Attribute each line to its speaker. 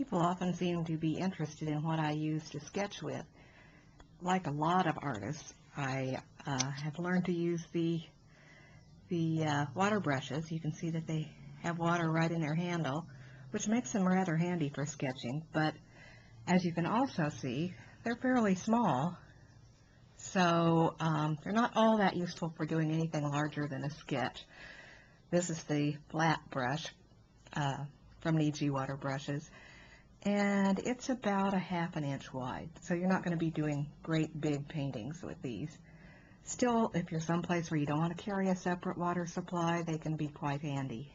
Speaker 1: People often seem to be interested in what I use to sketch with. Like a lot of artists, I uh, have learned to use the the uh, water brushes. You can see that they have water right in their handle, which makes them rather handy for sketching. But as you can also see, they're fairly small, so um, they're not all that useful for doing anything larger than a sketch. This is the flat brush uh, from Niji Water Brushes, and it's about a half an inch wide, so you're not going to be doing great big paintings with these. Still, if you're someplace where you don't want to carry a separate water supply, they can be quite handy.